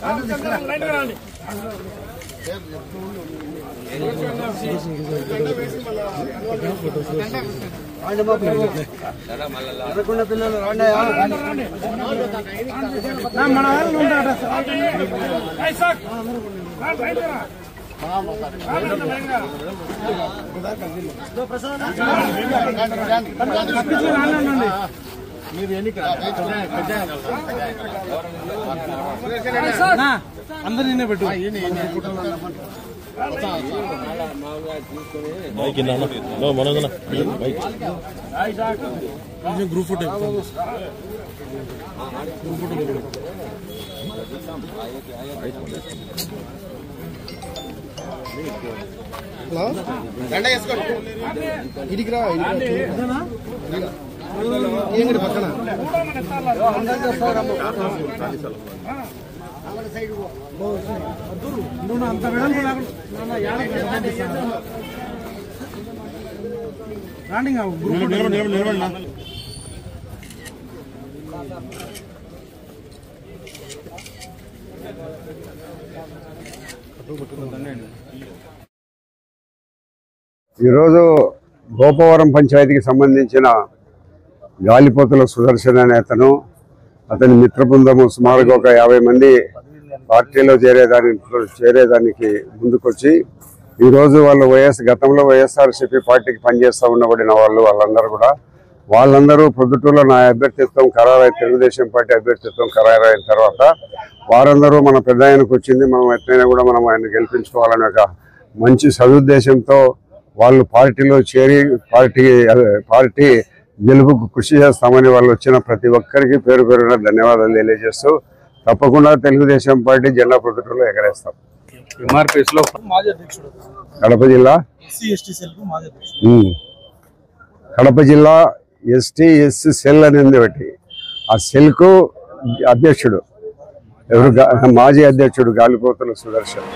అందరు నిన్నే పెట్టు బైక్ ఇన్నా నో మనోదన బైక్ కొంచెం గ్రూప్ ఫోటో గ్రూప్ ఫోటో ఇడికిరా ఏంటి పక్కన నువ్వు అంత రాండి నిలబడి ఈరోజు గోపవరం పంచాయతీకి సంబంధించిన గాలిపోతుల సుదర్శన అనే అతను అతని మిత్ర బృందము సుమారుగా ఒక యాభై మంది పార్టీలో చేరేదానికి చేరేదానికి ముందుకొచ్చి ఈరోజు వాళ్ళు వైఎస్ గతంలో వైఎస్ఆర్సీపీ పార్టీకి పనిచేస్తూ ఉండబడిన వాళ్ళు వాళ్ళందరూ కూడా వాళ్ళందరూ పొద్దుటూరులో నా అభ్యర్థిత్వం ఖరారై తెలుగుదేశం పార్టీ అభ్యర్థిత్వం ఖరారైన తర్వాత వారందరూ మన పెద్ద ఆయనకు వచ్చింది మనం ఎట్లయినా కూడా మనం ఆయన గెలిపించుకోవాలని ఒక మంచి సదుద్దేశంతో వాళ్ళు పార్టీలో చేరి పార్టీ పార్టీ గెలుపుకు కృషి చేస్తామని వాళ్ళు వచ్చిన ప్రతి ఒక్కరికి పేరు పేరున ధన్యవాదాలు తెలియజేస్తూ తప్పకుండా తెలుగుదేశం పార్టీ జెండా ప్రొద్దుటూరులో ఎగరేస్తాం. కడప జిల్లా. కడప జిల్లా ఎస్టీ ఎస్సీ సెల్ అనేది ఒకటి. ఆ సెల్కు అధ్యక్షుడు. ఎవరు మాజీ అధ్యక్షుడు గాలిపోతుల సుదర్శన్.